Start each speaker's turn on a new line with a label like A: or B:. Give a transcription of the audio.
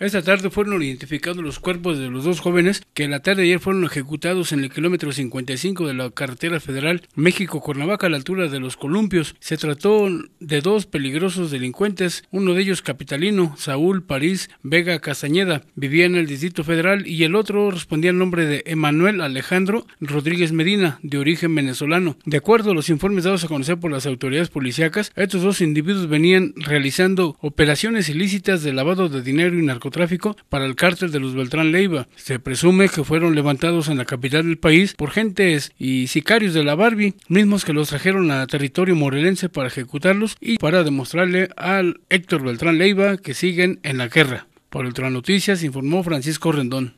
A: Esta tarde fueron identificados los cuerpos de los dos jóvenes que la tarde de ayer fueron ejecutados en el kilómetro 55 de la carretera federal México-Cuernavaca a la altura de los columpios. Se trató de dos peligrosos delincuentes, uno de ellos capitalino, Saúl París Vega Castañeda, vivía en el Distrito Federal y el otro respondía al nombre de Emanuel Alejandro Rodríguez Medina, de origen venezolano. De acuerdo a los informes dados a conocer por las autoridades policíacas, estos dos individuos venían realizando operaciones ilícitas de lavado de dinero y narcotráfico tráfico para el cártel de los Beltrán Leiva. Se presume que fueron levantados en la capital del país por gentes y sicarios de la Barbie, mismos que los trajeron a territorio morelense para ejecutarlos y para demostrarle al Héctor Beltrán Leiva que siguen en la guerra. Por Ultra Noticias informó Francisco Rendón.